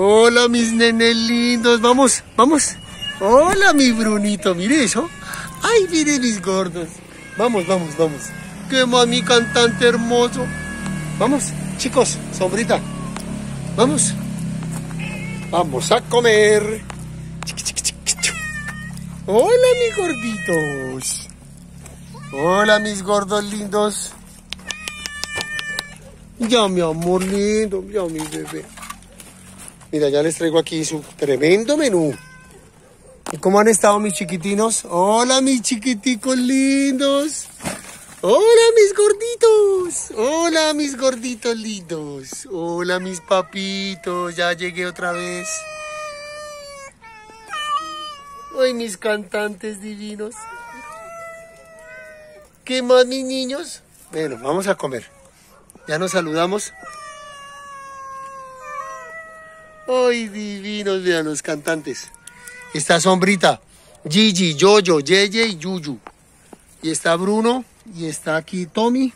Hola, mis nenes lindos. Vamos, vamos. Hola, mi Brunito. Mire eso. Ay, mire mis gordos. Vamos, vamos, vamos. Qué mami cantante hermoso. Vamos, chicos, sombrita. Vamos. Vamos a comer. Hola, mis gorditos. Hola, mis gordos lindos. Ya, mi amor lindo, ya, mi bebé. Mira, ya les traigo aquí su tremendo menú. ¿Y cómo han estado mis chiquitinos? Hola, mis chiquiticos lindos. Hola, mis gorditos. Hola, mis gorditos lindos. Hola, mis papitos. Ya llegué otra vez. Hoy mis cantantes divinos. ¿Qué más, mis niños? Bueno, vamos a comer. Ya nos saludamos. Ay, divinos, vean los cantantes. Está Sombrita, Gigi, Jojo, Yeye y Yuyu. Y está Bruno, y está aquí Tommy,